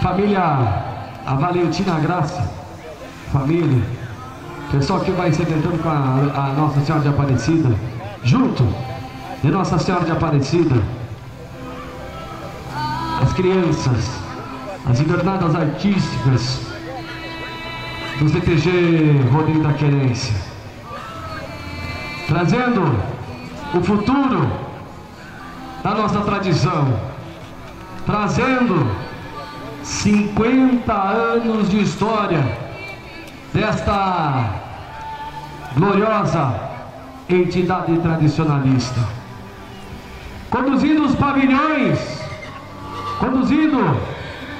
família a Valentina Graça, família, pessoal que vai se tentando com a, a Nossa Senhora de Aparecida, junto de Nossa Senhora de Aparecida, as crianças, as invernadas artísticas do CTG Rodeio da Querência, trazendo o futuro da nossa tradição, trazendo 50 anos de história desta gloriosa entidade tradicionalista. Conduzindo os pavilhões, conduzindo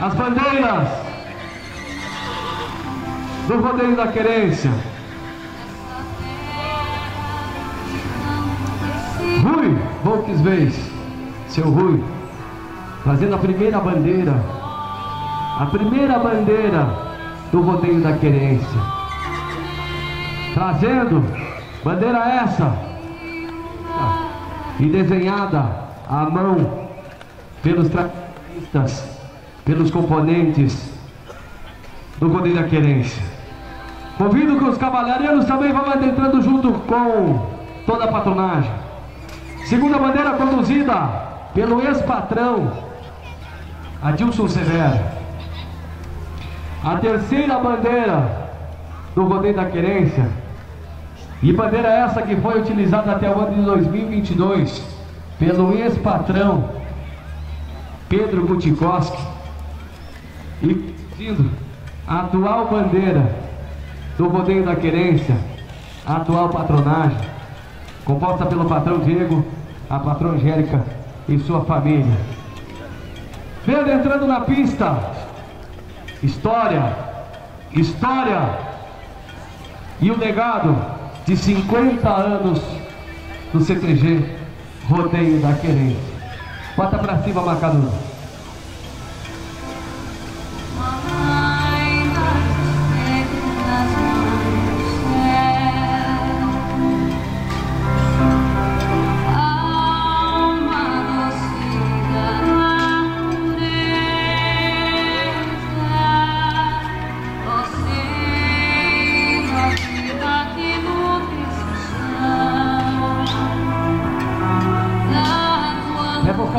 as bandeiras do rodeio da querência. Rui Volkswagen, seu Rui, trazendo a primeira bandeira, a primeira bandeira do rodeio da querência. Trazendo bandeira essa e desenhada à mão pelos trabalhistas, pelos componentes do rodeio da querência. Convido que os cavalheiros também vão adentrando junto com toda a patronagem. Segunda bandeira conduzida pelo ex-patrão Adilson Severo. A terceira bandeira do rodeio da querência. E bandeira essa que foi utilizada até o ano de 2022 pelo ex-patrão Pedro Gutikoski. E sendo a atual bandeira do rodeio da querência, a atual patronagem, composta pelo patrão Diego, a patrão Angélica e sua família. Vendo entrando na pista, história, história e o legado de 50 anos do CTG Rodeio da Querência. Bota pra cima,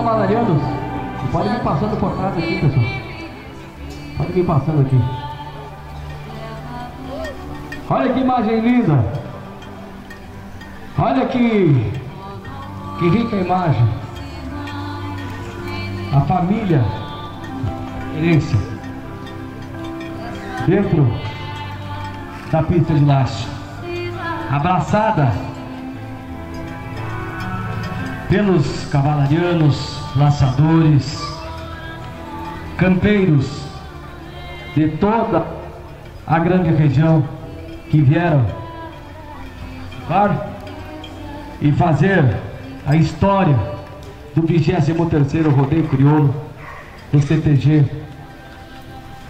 marcador. Pode vir passando por trás aqui, pessoal. Pode vir passando aqui. Olha que imagem linda. Olha que, que rica imagem. A família Herência dentro da pista de laço. Abraçada pelos cavalarianos, laçadores, campeiros de toda a grande região que vieram e fazer a história do 23º Rodeio Crioulo do CTG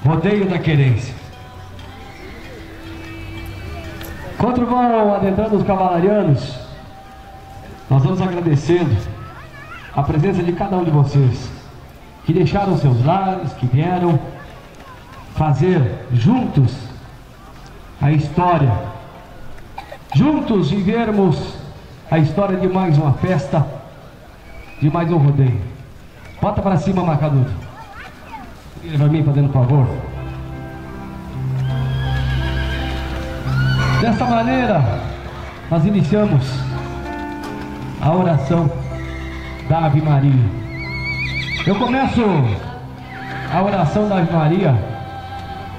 Rodeio da Querência. Enquanto vão adentrando os cavalarianos, nós vamos agradecendo a presença de cada um de vocês que deixaram seus lares, que vieram fazer juntos a história, juntos vivermos a história de mais uma festa, de mais um rodeio. Bota para cima, marcador. Ele vai mim fazendo favor. Dessa maneira, nós iniciamos a oração da Ave Maria. Eu começo a oração da Ave Maria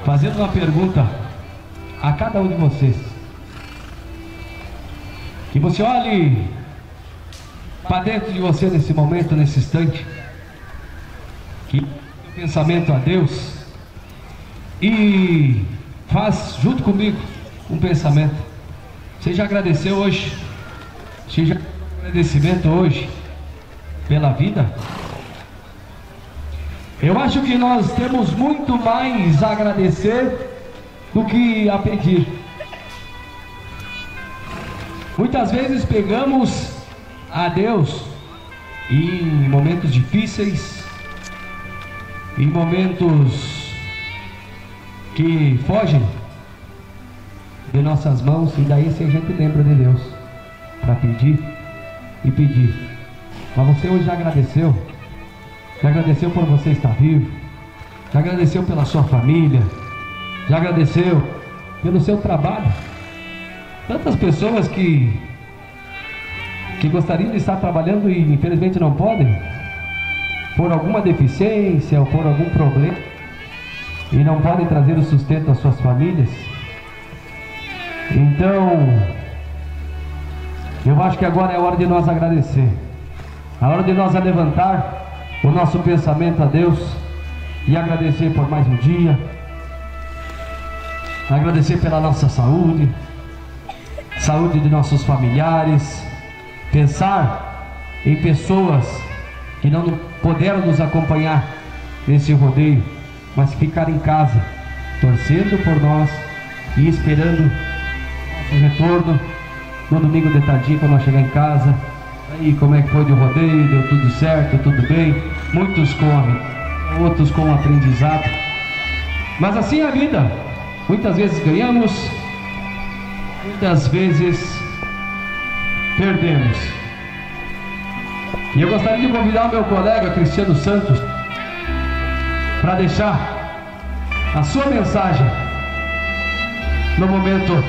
fazendo uma pergunta a cada um de vocês. Que você olhe para dentro de você nesse momento, nesse instante, que o pensamento a Deus e faz junto comigo um pensamento. Você já agradeceu hoje? Você já agradecimento hoje? Pela vida? Eu acho que nós temos muito mais a agradecer do que a pedir. Muitas vezes pegamos a Deus em momentos difíceis, em momentos que fogem de nossas mãos e daí se a gente lembra de Deus para pedir e pedir. Mas você hoje já agradeceu? Já agradeceu por você estar vivo? Já agradeceu pela sua família? Já agradeceu pelo seu trabalho? Tantas pessoas que que gostariam de estar trabalhando e infelizmente não podem, por alguma deficiência ou por algum problema, e não podem trazer o sustento às suas famílias. Então, eu acho que agora é hora de nós agradecer, a hora de nós levantar o nosso pensamento a Deus e agradecer por mais um dia, agradecer pela nossa saúde, saúde de nossos familiares, pensar em pessoas que não puderam nos acompanhar nesse rodeio, mas ficar em casa, torcendo por nós e esperando nosso retorno no domingo de tarde quando nós chegar em casa. Aí como é que foi de rodeio, deu tudo certo, tudo bem. Muitos correm, outros com aprendizado. Mas assim é a vida. Muitas vezes ganhamos, muitas vezes perdemos. E eu gostaria de convidar o meu colega Cristiano Santos para deixar a sua mensagem no momento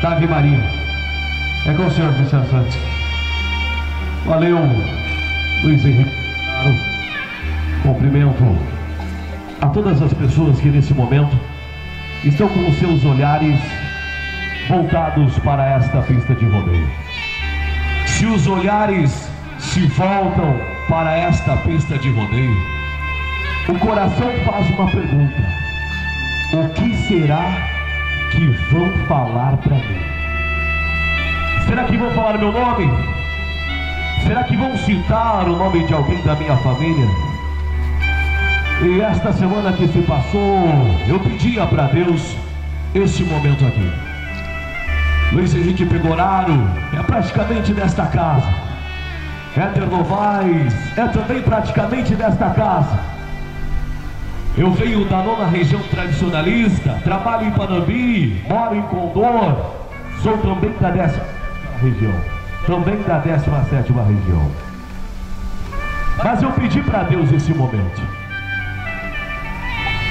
da Ave Maria. É com o senhor, Cristiano Santos. Valeu, Luiz Henrique. Cumprimento a todas as pessoas que nesse momento estão com os seus olhares voltados para esta pista de rodeio. Se os olhares se voltam para esta pista de rodeio, o coração faz uma pergunta: o que será que vão falar para mim? Será que vão falar meu nome? Será que vão citar o nome de alguém da minha família? E esta semana que se passou, eu pedia para Deus esse momento aqui. Luiz Henrique Pegoraro é praticamente desta casa. Éter Novaes é também praticamente desta casa. Eu venho da nona região tradicionalista, trabalho em Panambi, moro em Condor, sou também da décima região, também da décima sétima região. Mas eu pedi para Deus esse momento.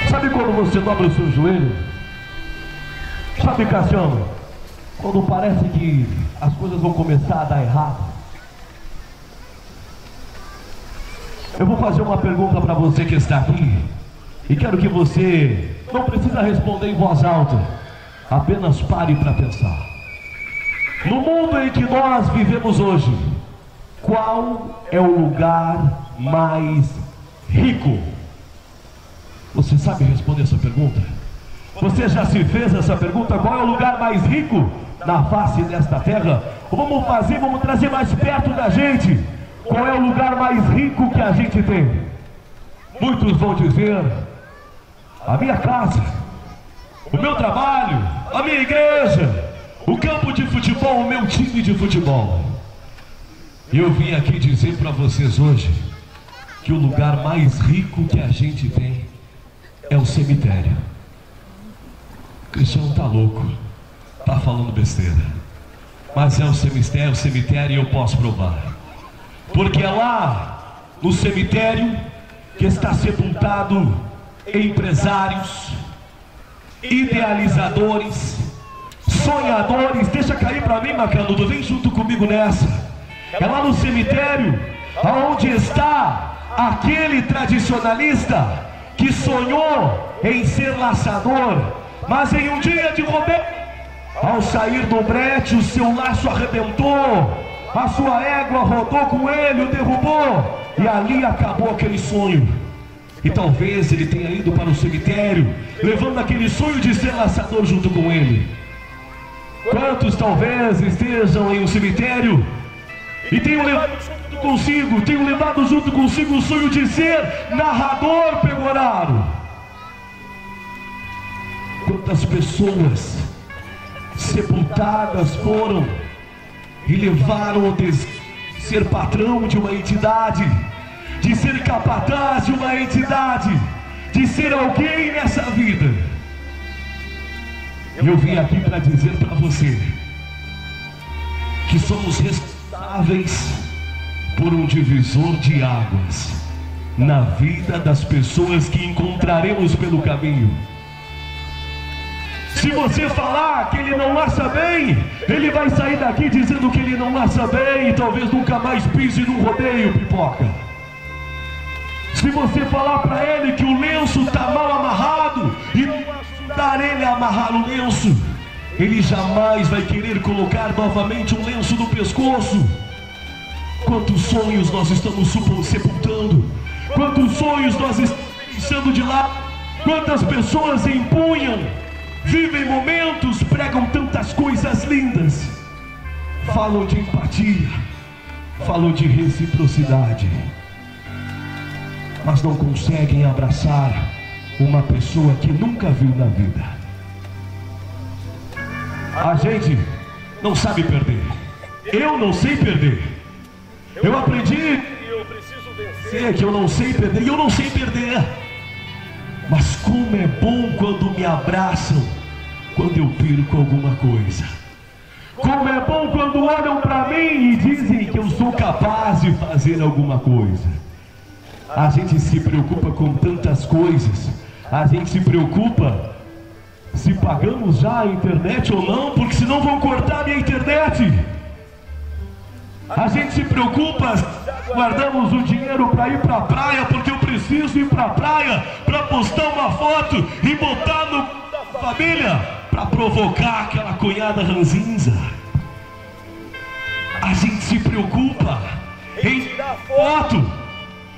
Sabe quando você dobra o seu joelho? Sabe, Cassiano? Quando parece que as coisas vão começar a dar errado. Eu vou fazer uma pergunta para você que está aqui. E quero que você não precisa responder em voz alta. Apenas pare para pensar. No mundo em que nós vivemos hoje, qual é o lugar mais rico? Você sabe responder essa pergunta? Você já se fez essa pergunta? Qual é o lugar mais rico? na face desta terra. Vamos fazer, vamos trazer mais perto da gente. Qual é o lugar mais rico que a gente tem? Muitos vão dizer: a minha casa, o meu trabalho, a minha igreja, o campo de futebol, o meu time de futebol. Eu vim aqui dizer para vocês hoje que o lugar mais rico que a gente tem é o cemitério. O Cristiano tá louco está falando besteira. Mas é o cemitério, o cemitério e eu posso provar. Porque é lá, no cemitério, que está sepultado empresários, idealizadores, sonhadores. Deixa cair para mim, Macanudo, vem junto comigo nessa. É lá no cemitério, aonde está aquele tradicionalista que sonhou em ser laçador, mas em um dia de rodeio ao sair do brete, o seu laço arrebentou, a sua égua rodou com ele, o derrubou, e ali acabou aquele sonho. E talvez ele tenha ido para o cemitério, levando aquele sonho de ser laçador junto com ele. Quantos talvez estejam em um cemitério e tenham levado junto consigo, tenham levado junto consigo o sonho de ser narrador pegoraro? Quantas pessoas sepultadas foram e levaram o ser patrão de uma entidade, de ser capataz de uma entidade, de ser alguém nessa vida. Eu vim aqui para dizer para você que somos responsáveis por um divisor de águas na vida das pessoas que encontraremos pelo caminho. Se você falar que ele não acha bem, ele vai sair daqui dizendo que ele não acha bem e talvez nunca mais pise num rodeio, pipoca. Se você falar para ele que o lenço está mal amarrado e não ajudar ele amarrar o lenço, ele jamais vai querer colocar novamente um lenço no pescoço. Quantos sonhos nós estamos sepultando, quantos sonhos nós estamos deixando de lado, quantas pessoas empunham? Vivem momentos, pregam tantas coisas lindas, falam de empatia, falam de reciprocidade, mas não conseguem abraçar uma pessoa que nunca viu na vida. A gente não sabe perder. Eu não sei perder. Eu aprendi preciso vencer, que eu não sei perder, e eu não sei perder. Mas como é bom quando me abraçam quando eu perco alguma coisa. Como é bom quando olham para mim e dizem que eu sou capaz de fazer alguma coisa. A gente se preocupa com tantas coisas. A gente se preocupa se pagamos já a internet ou não, porque senão vão cortar a minha internet. A gente se preocupa, guardamos o dinheiro para ir para a praia, porque eu preciso ir para a praia para postar uma foto e botar no família para provocar aquela cunhada ranzinza. A gente se preocupa em tirar foto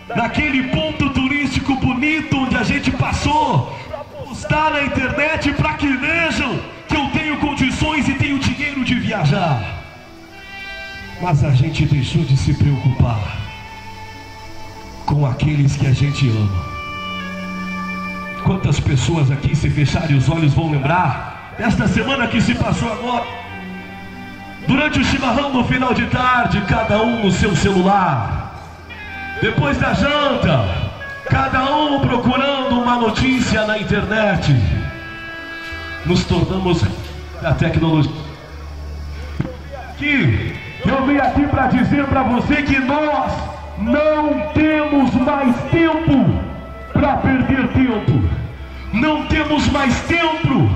daquele ponto turístico bonito onde a gente passou, postar na internet para que vejam que eu tenho condições e tenho dinheiro de viajar. Mas a gente deixou de se preocupar com aqueles que a gente ama. Quantas pessoas aqui, se fecharem os olhos, vão lembrar esta semana que se passou agora, durante o chimarrão no final de tarde, cada um no seu celular. Depois da janta, cada um procurando uma notícia na internet. Nos tornamos a tecnologia. Aqui, eu vim aqui para dizer para você que nós não temos mais tempo para perder tempo. Não temos mais tempo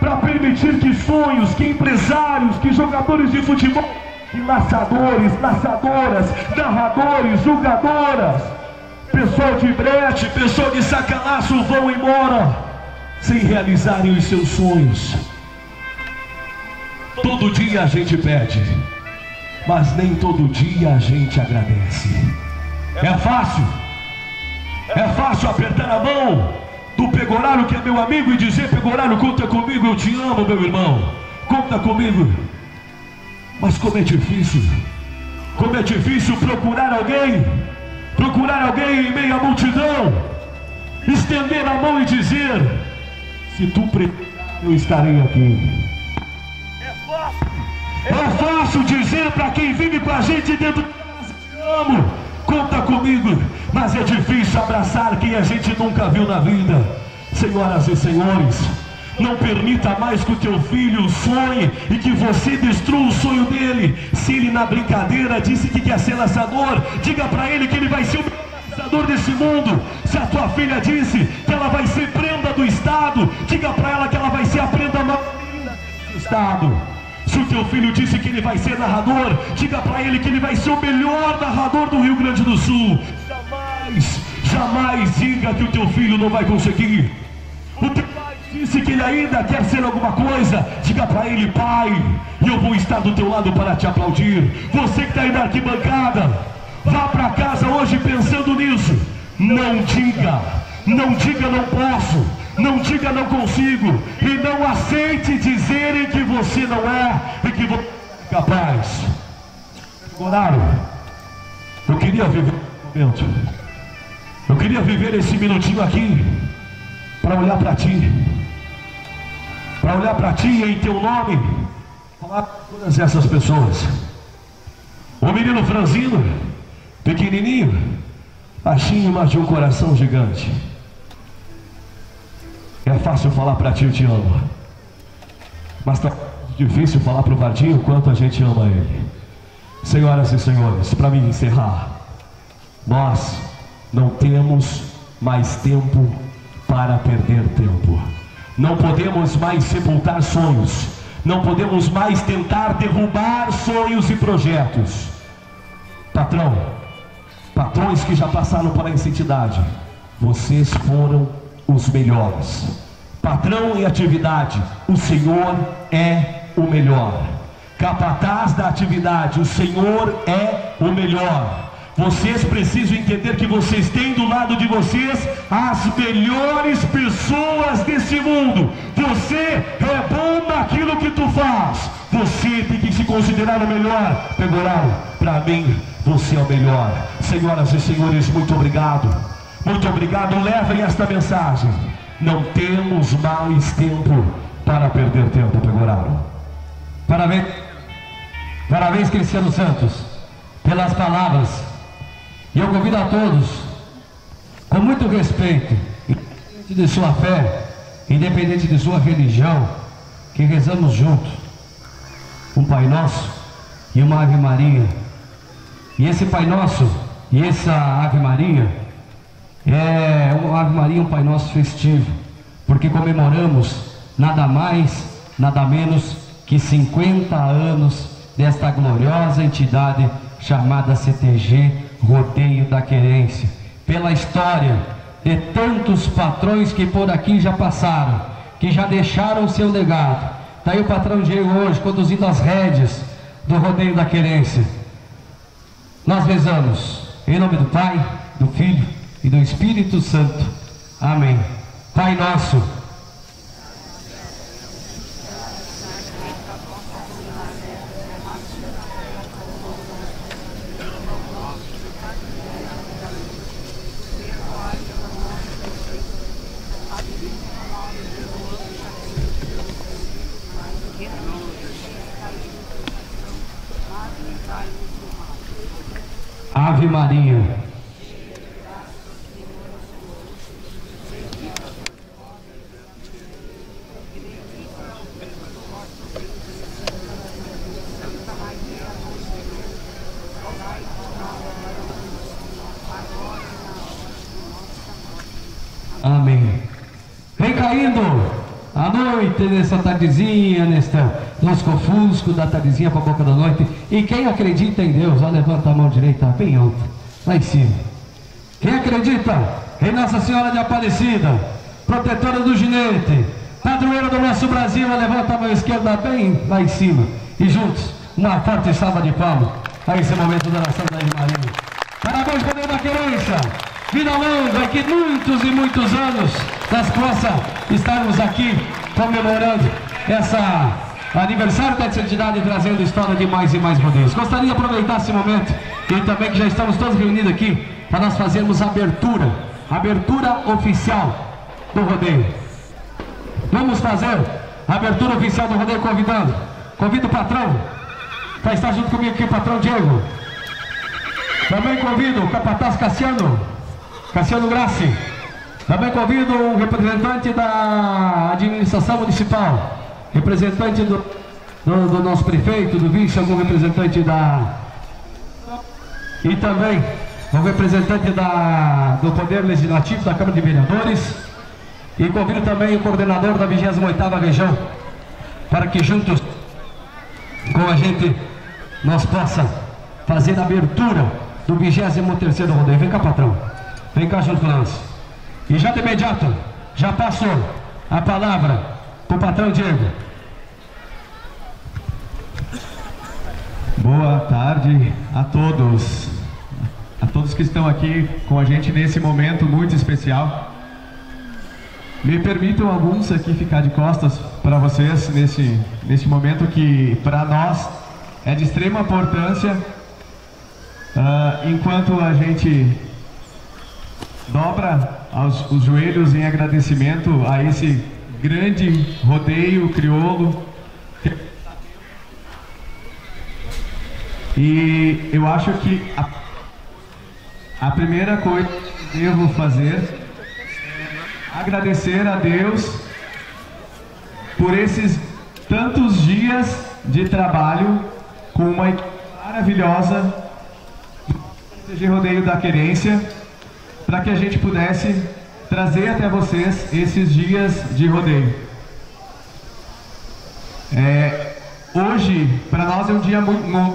para permitir que sonhos, que empresários, que jogadores de futebol, que laçadores, laçadoras, narradores, julgadoras, pessoal de brete, pessoal de sacalaço vão embora sem realizarem os seus sonhos. Todo dia a gente pede, mas nem todo dia a gente agradece. É fácil, é fácil apertar a mão do Pegoraro, que é meu amigo, e dizer: Pegoraro, conta comigo, eu te amo, meu irmão, conta comigo. Mas como é difícil, como é difícil procurar alguém, procurar alguém em meio à multidão, estender a mão e dizer: Se tu precisar, eu estarei aqui. É fácil, é fácil dizer para quem vive com a gente dentro de casa: Te amo conta comigo. Mas é difícil abraçar quem a gente nunca viu na vida. Senhoras e senhores, não permita mais que o teu filho sonhe e que você destrua o sonho dele. Se ele na brincadeira disse que quer ser laçador, diga para ele que ele vai ser o laçador desse mundo. Se a tua filha disse que ela vai ser prenda do Estado, diga para ela que ela vai ser a prenda mais do Estado. Se o teu filho disse que ele vai ser narrador, diga para ele que ele vai ser o melhor narrador do Rio Grande do Sul. Jamais, jamais diga que o teu filho não vai conseguir. O teu disse que ele ainda quer ser alguma coisa, diga para ele, pai, eu vou estar do teu lado para te aplaudir. Você que está aí na arquibancada, vá para casa hoje pensando nisso. Não diga, não diga não posso. Não diga não consigo. E não aceite dizerem que você não é e que você é capaz. Goraro, eu queria viver esse momento. Eu queria viver esse minutinho aqui para olhar para ti. Para olhar para ti em teu nome. Falar com todas essas pessoas. O menino franzino, pequenininho, baixinho, mas de um coração gigante. É fácil falar para ti, eu te amo. Mas tá difícil falar para o Vardinho quanto a gente ama ele. Senhoras e senhores, para me encerrar, nós não temos mais tempo para perder tempo. Não podemos mais sepultar sonhos. Não podemos mais tentar derrubar sonhos e projetos. Patrão, patrões que já passaram por essa entidade, vocês foram os melhores. Patrão e atividade, o Senhor é o melhor. Capataz da atividade, o Senhor é o melhor. Vocês precisam entender que vocês têm do lado de vocês as melhores pessoas desse mundo. Você é bom naquilo que tu faz. Você tem que se considerar o melhor. Pegoral, para mim, você é o melhor. Senhoras e senhores, muito obrigado. Muito obrigado. Levem esta mensagem. Não temos mais tempo para perder tempo, Pegoral. Parabéns, parabéns, Cristiano Santos, pelas palavras e eu convido a todos, com muito respeito, independente de sua fé, independente de sua religião, que rezamos juntos um Pai Nosso e uma Ave Maria. E esse Pai Nosso e essa Ave Maria é uma Ave Maria, um Pai Nosso festivo, porque comemoramos nada mais, nada menos que 50 anos desta gloriosa entidade chamada CTG rodeio da querência, pela história de tantos patrões que por aqui já passaram, que já deixaram o seu legado. Está aí o patrão Diego hoje conduzindo as rédeas do rodeio da querência. Nós rezamos em nome do Pai, do Filho e do Espírito Santo. Amém. Pai nosso Ave Maria. Amém. Vem caindo a noite, nessa tardezinha, nesta lusco-fusco da tardezinha para a boca da noite. E quem acredita em Deus, ó, levanta a mão direita bem alta, lá em cima. Quem acredita em Nossa Senhora de Aparecida, protetora do ginete, padroeira do nosso Brasil, levanta a mão esquerda bem lá em cima. E juntos, uma forte salva de palmas a esse momento da nação da Maria. Parabéns, poder da querência. Vida longa, que muitos e muitos anos nós possa estarmos aqui comemorando essa aniversário da entidade trazendo história de mais e mais rodeios. Gostaria de aproveitar esse momento e também que já estamos todos reunidos aqui para nós fazermos a abertura, abertura oficial do rodeio. Vamos fazer a abertura oficial do rodeio convidando. Convido o patrão para estar junto comigo aqui, o patrão Diego. Também convido o capataz Cassiano, Cassiano Grassi. Também convido o representante da administração municipal, representante do, do, do, nosso prefeito, do vice, algum representante da. E também o representante da, do Poder Legislativo da Câmara de Vereadores. E convido também o coordenador da 28 região para que juntos com a gente nós possa fazer a abertura do 23 rodeio. Vem cá, patrão. Vem cá junto com nós. E já de imediato, já passou a palavra para o patrão Diego. Boa tarde a todos, a todos que estão aqui com a gente nesse momento muito especial. Me permitam alguns aqui ficar de costas para vocês nesse, nesse momento que para nós é de extrema importância, uh, enquanto a gente dobra aos, os joelhos em agradecimento a esse grande rodeio crioulo. E eu acho que a, a primeira coisa que devo fazer agradecer a Deus por esses tantos dias de trabalho com uma equipe maravilhosa CG Rodeio da Querência, para que a gente pudesse trazer até vocês esses dias de rodeio. É, hoje, para nós é um dia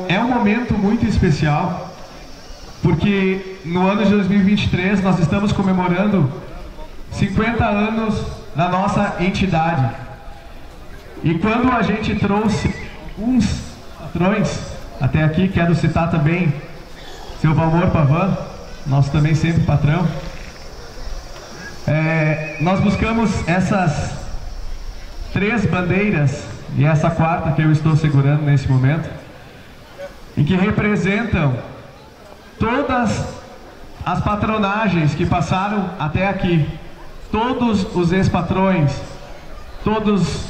é um momento muito especial, porque no ano de 2023 nós estamos comemorando 50 anos da nossa entidade. E quando a gente trouxe uns patrões até aqui, quero citar também seu Valmor Pavan, nosso também sempre patrão. É, nós buscamos essas três bandeiras e essa quarta que eu estou segurando nesse momento, em que representam todas as patronagens que passaram até aqui, todos os ex-patrões, todos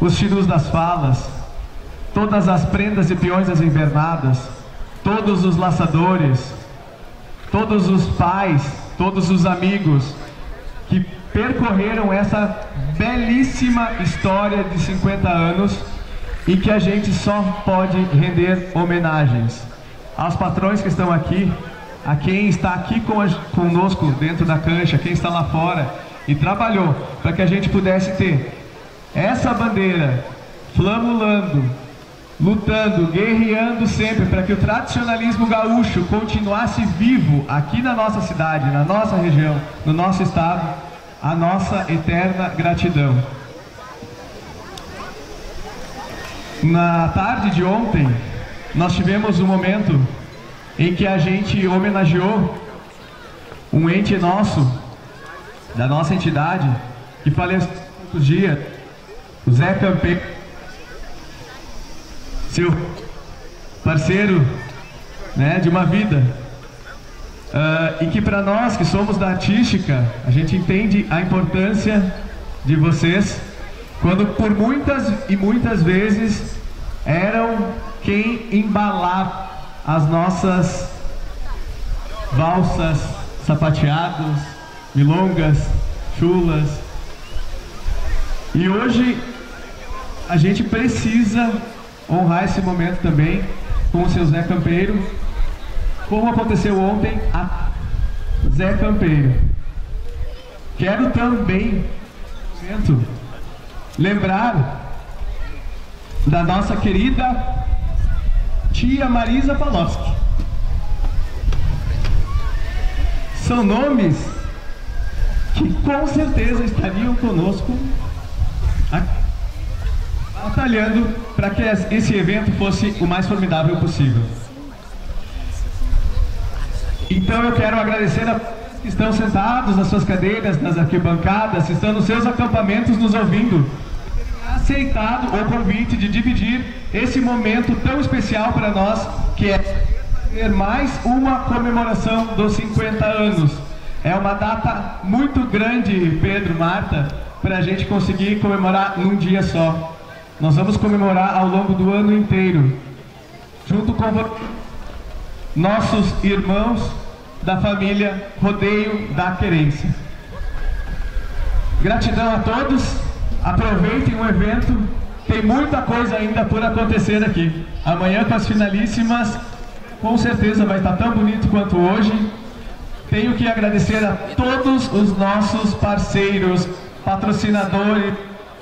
os tirus das falas, todas as prendas e peões das invernadas, todos os laçadores, todos os pais, todos os amigos que percorreram essa belíssima história de 50 anos e que a gente só pode render homenagens. Aos patrões que estão aqui, a quem está aqui com conosco dentro da cancha, quem está lá fora e trabalhou para que a gente pudesse ter essa bandeira flamulando, lutando, guerreando sempre para que o tradicionalismo gaúcho continuasse vivo aqui na nossa cidade, na nossa região, no nosso estado, a nossa eterna gratidão. Na tarde de ontem, nós tivemos um momento em que a gente homenageou um ente nosso, da nossa entidade, que faleceu poucos dias, o Zé Campe, seu parceiro né, de uma vida. Uh, e que para nós que somos da artística, a gente entende a importância de vocês, quando por muitas e muitas vezes eram quem embalava as nossas valsas, sapateados, milongas, chulas. E hoje a gente precisa honrar esse momento também com o seu Zé Campeiro, como aconteceu ontem a Zé Campeiro. Quero também lembrar da nossa querida tia Marisa Paloski. São nomes que com certeza estariam conosco batalhando para que esse evento fosse o mais formidável possível. Então eu quero agradecer a que estão sentados nas suas cadeiras, nas arquibancadas, estão nos seus acampamentos nos ouvindo aceitado o convite de dividir esse momento tão especial para nós, que é mais uma comemoração dos 50 anos. É uma data muito grande, Pedro, Marta, para a gente conseguir comemorar num dia só. Nós vamos comemorar ao longo do ano inteiro, junto com nossos irmãos da família Rodeio da Querência. Gratidão a todos. Aproveitem o evento, tem muita coisa ainda por acontecer aqui. Amanhã com as finalíssimas, com certeza vai estar tão bonito quanto hoje. Tenho que agradecer a todos os nossos parceiros, patrocinadores,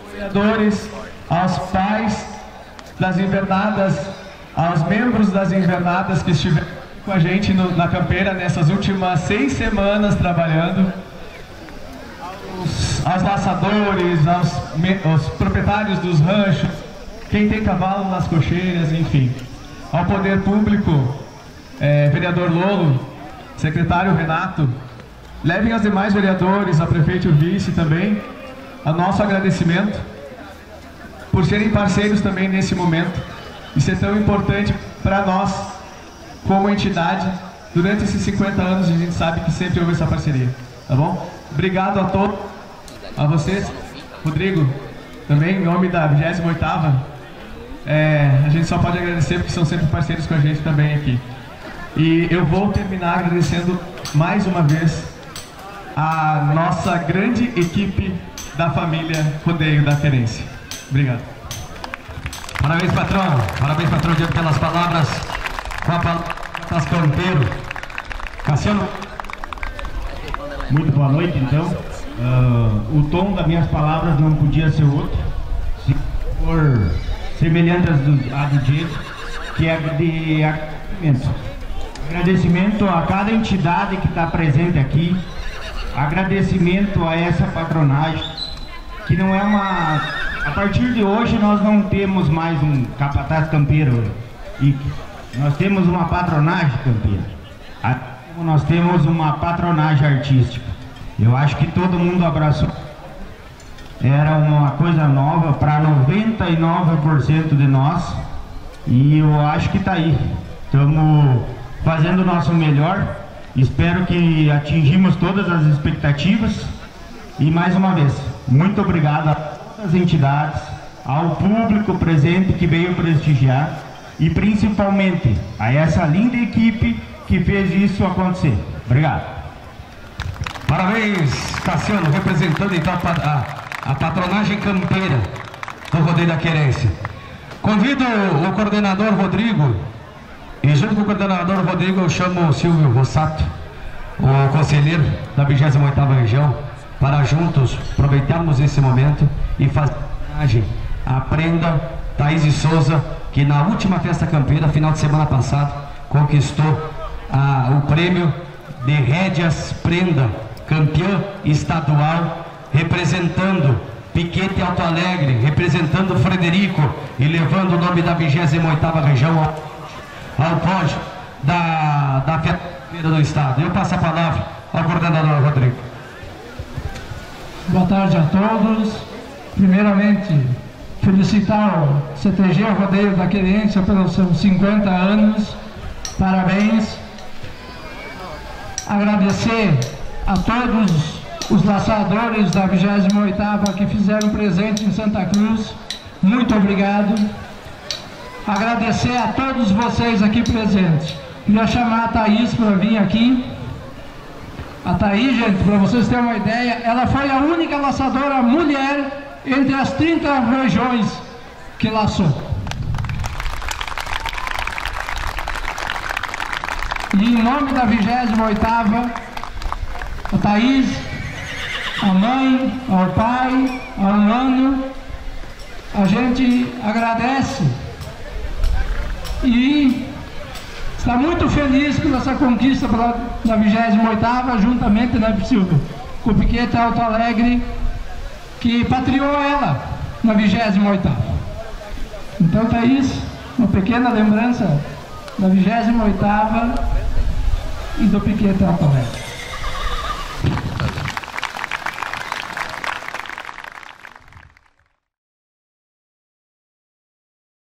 apoiadores, aos pais das invernadas, aos membros das invernadas que estiveram com a gente no, na campeira nessas últimas seis semanas trabalhando aos laçadores, aos, aos proprietários dos ranchos, quem tem cavalo nas cocheiras, enfim. Ao poder público, é, vereador Lolo, secretário Renato, levem aos demais vereadores, a prefeito e o vice também, a nosso agradecimento por serem parceiros também nesse momento e ser tão importante para nós como entidade durante esses 50 anos a gente sabe que sempre houve essa parceria, tá bom? Obrigado a todos a vocês, Rodrigo, também em nome da 28ª, é, a gente só pode agradecer porque são sempre parceiros com a gente também aqui. E eu vou terminar agradecendo mais uma vez a nossa grande equipe da família Rodeio da Querência. Obrigado. Parabéns, patrão. Parabéns, patrão, diante pelas palavras. Com a palavra. Cassiano. Muito boa noite, então. Ah, o tom das minhas palavras não podia ser outro, se for semelhante às do, à do Diego, que é de agradecimento. Agradecimento a cada entidade que está presente aqui, agradecimento a essa patronagem, que não é uma. A partir de hoje nós não temos mais um capataz campeiro, nós temos uma patronagem campeira. Nós temos uma patronagem artística. Eu acho que todo mundo abraçou. Era uma coisa nova para 99% de nós. E eu acho que está aí. Estamos fazendo o nosso melhor. Espero que atingimos todas as expectativas. E mais uma vez, muito obrigado a as entidades, ao público presente que veio prestigiar e principalmente a essa linda equipe que fez isso acontecer. Obrigado. Parabéns, Cassiano, representando então a, a patronagem campeira do Rodeio da Querência. Convido o coordenador Rodrigo, e junto com o coordenador Rodrigo eu chamo o Silvio Rossato, o conselheiro da 28ª região, para juntos aproveitarmos esse momento e fazer homenagem à Prenda Thaís de Souza, que na última festa campeira, final de semana passado, conquistou o prêmio de Rédeas Prenda, campeã estadual, representando Piquete Alto Alegre, representando Frederico e levando o nome da 28ª região ao, ao pódio da, da festa campeira do estado. Eu passo a palavra ao coordenador Rodrigo. Boa tarde a todos. Primeiramente, felicitar o CTG Rodeio da Querência pelos seus 50 anos. Parabéns. Agradecer a todos os laçadores da 28ª que fizeram presente em Santa Cruz. Muito obrigado. Agradecer a todos vocês aqui presentes. Queria chamar a Thaís para vir aqui. A Thaís, gente, para vocês terem uma ideia, ela foi a única laçadora mulher entre as 30 regiões que laçou. E em nome da 28ª, a Thaís, a mãe, ao pai, ao mano, a gente agradece e está muito feliz pela essa conquista da 28ª, juntamente, né, Silvio, com o Piquete Alto Alegre, que patriou ela na 28ª. Então, Thaís, uma pequena lembrança da 28ª e do Piquete Alto.